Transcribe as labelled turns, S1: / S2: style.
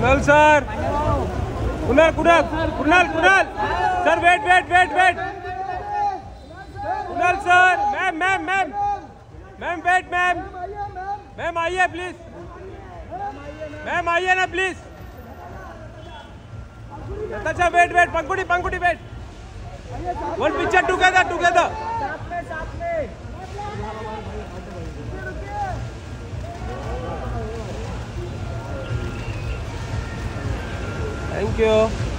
S1: Kunal sir? Kunal Kunal? Kunal Kunal? Sir wait wait wait wait Kunal sir? Ma'am ma'am ma'am ma'am wait ma'am ma'am आइए please ma'am आइए ना please अच्छा wait wait Pankuti Pankuti wait one picture together together Thank you.